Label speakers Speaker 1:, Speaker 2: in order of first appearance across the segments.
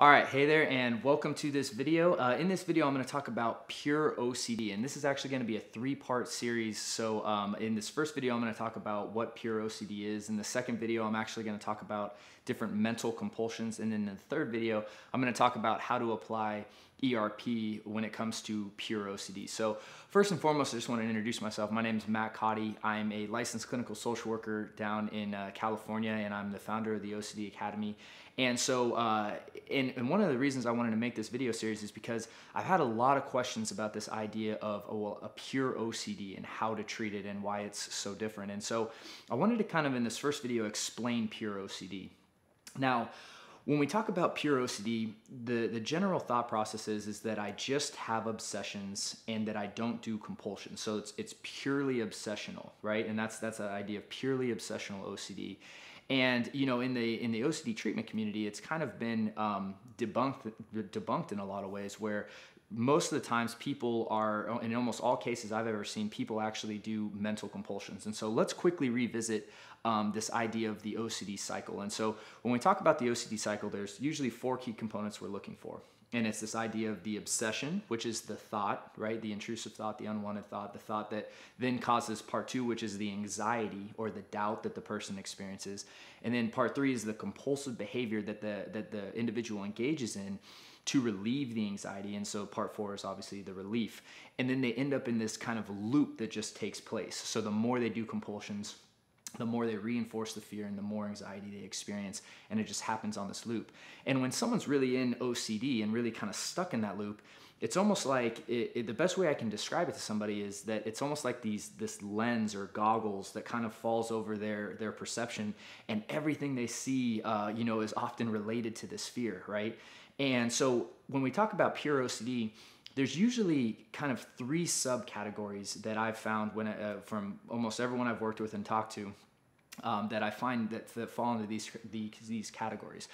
Speaker 1: All right, hey there, and welcome to this video. Uh, in this video, I'm going to talk about pure OCD, and this is actually going to be a three-part series. So, um, in this first video, I'm going to talk about what pure OCD is. In the second video, I'm actually going to talk about different mental compulsions, and in the third video, I'm going to talk about how to apply ERP when it comes to pure OCD. So first and foremost, I just want to introduce myself. My name is Matt Codde. I'm a licensed clinical social worker down in uh, California, and I'm the founder of the OCD Academy. And so, uh, and, and, one of the reasons I wanted to make this video series is because I've had a lot of questions about this idea of oh, well, a pure OCD and how to treat it and why it's so different. And so I wanted to kind of in this first video explain pure OCD. Now, when we talk about pure OCD, the, the general thought process is, is that I just have obsessions and that I don't do compulsion. So it's, it's purely obsessional, right? And that's, that's the idea of purely obsessional OCD. And you know, in the in the OCD treatment community, it's kind of been um, debunked debunked in a lot of ways. Where most of the times people are, in almost all cases I've ever seen, people actually do mental compulsions. And so let's quickly revisit um, this idea of the OCD cycle. And so when we talk about the OCD cycle, there's usually four key components we're looking for. And it's this idea of the obsession, which is the thought, right? The intrusive thought, the unwanted thought, the thought that then causes part two, which is the anxiety or the doubt that the person experiences. And then part three is the compulsive behavior that the, that the individual engages in to relieve the anxiety. And so part four is obviously the relief. And then they end up in this kind of loop that just takes place. So the more they do compulsions, the more they reinforce the fear and the more anxiety they experience. And it just happens on this loop. And when someone's really in OCD and really kind of stuck in that loop, it's almost like it, it, the best way I can describe it to somebody is that it's almost like these this lens or goggles that kind of falls over their their perception, and everything they see, uh, you know, is often related to this fear, right? And so when we talk about pure OCD, there's usually kind of three subcategories that I've found when uh, from almost everyone I've worked with and talked to um, that I find that, that fall into these, these, these categories.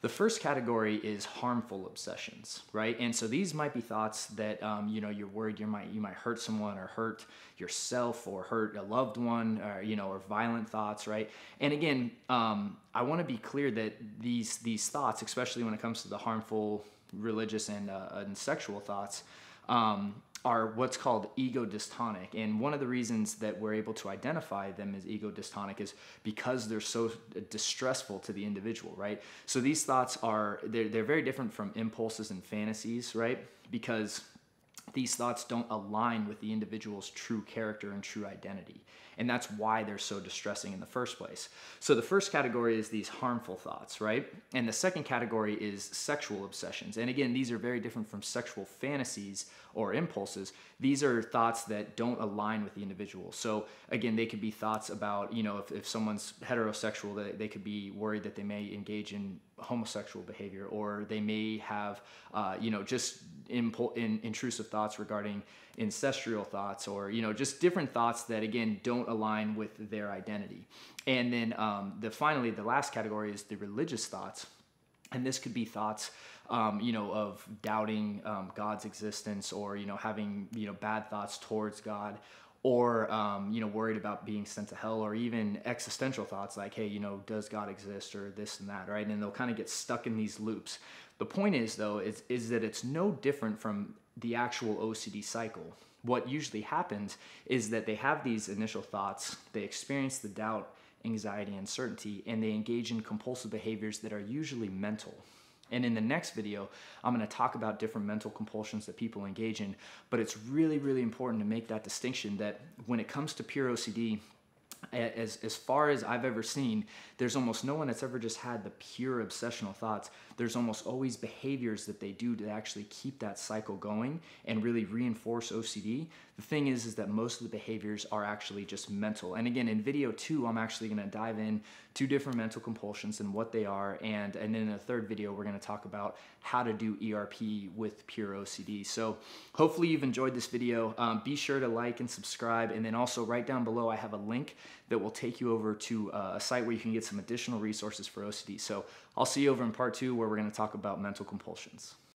Speaker 1: The first category is harmful obsessions, right? And so these might be thoughts that um, you know you're worried you might you might hurt someone or hurt yourself or hurt a loved one or you know or violent thoughts, right? And again, um, I want to be clear that these these thoughts, especially when it comes to the harmful religious and, uh, and sexual thoughts, um, are what's called ego dystonic. And one of the reasons that we're able to identify them as ego dystonic is because they're so distressful to the individual, right? So these thoughts are, they're, they're very different from impulses and fantasies, right? Because these thoughts don't align with the individual's true character and true identity. And that's why they're so distressing in the first place. So the first category is these harmful thoughts, right? And the second category is sexual obsessions. And again, these are very different from sexual fantasies or impulses. These are thoughts that don't align with the individual. So again, they could be thoughts about, you know, if, if someone's heterosexual, they, they could be worried that they may engage in homosexual behavior or they may have, uh, you know, just impul- in, intrusive thoughts regarding ancestral thoughts or you know just different thoughts that again don't align with their identity. And then um, the finally the last category is the religious thoughts. And this could be thoughts um, you know of doubting um, god's existence or you know having you know bad thoughts towards god or um, you know worried about being sent to hell or even existential thoughts like hey you know does god exist or this and that right? And they'll kind of get stuck in these loops. The point is though is, is that it's no different from the actual ocd cycle. What usually happens is that they have these initial thoughts they experience the doubt anxiety uncertainty and they engage in compulsive behaviors that are usually mental and in the next video, I'm going to talk about different mental compulsions that people engage in. But it's really, really important to make that distinction that when it comes to pure OCD, as, as far as I've ever seen, there's almost no one that's ever just had the pure obsessional thoughts. There's almost always behaviors that they do to actually keep that cycle going and really reinforce OCD. The thing is, is that most of the behaviors are actually just mental. And again, in video two, I'm actually gonna dive in two different mental compulsions and what they are. And, and then in a third video, we're gonna talk about how to do ERP with pure OCD. So hopefully you've enjoyed this video. Um, be sure to like and subscribe. And then also right down below, I have a link that will take you over to uh, a site where you can get some additional resources for OCD. So I'll see you over in part two where we're going to talk about mental compulsions.